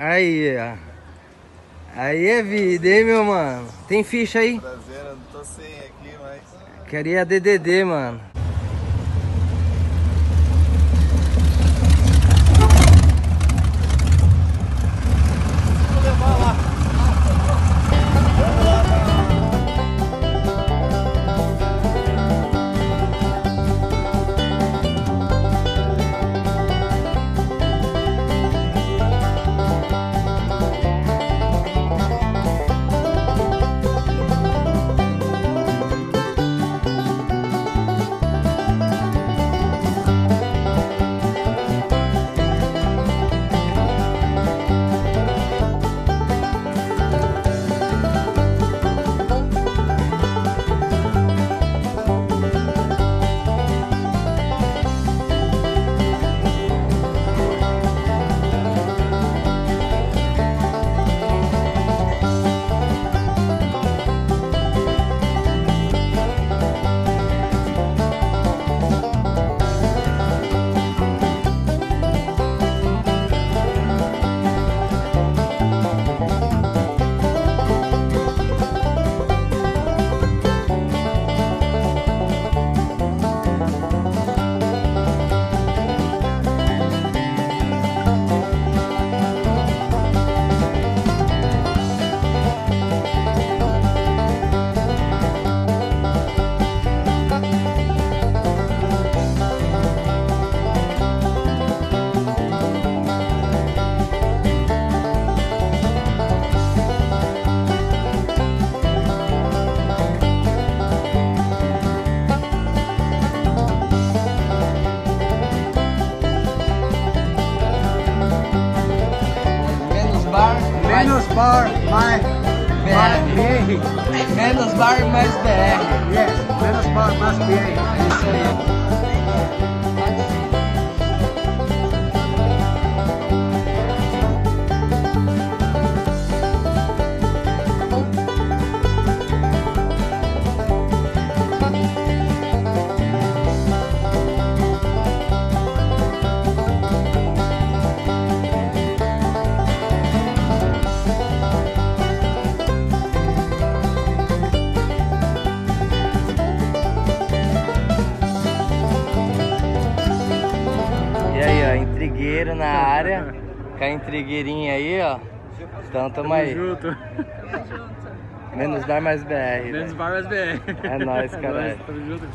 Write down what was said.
Aí, ó. Aí é vida, hein, meu mano? Tem ficha aí? Prazer, eu não tô sem aqui, mas. Queria DDD, mano. Menos bar, mais BR. Menos bar, mais BR. Yes, menos bar, mais BR. Na área. Com a intrigueirinha aí, ó. Então tamo aí. junto. Menos bar, mais BR. Menos né? bar, mais BR. É nóis, caralho. Tamo junto.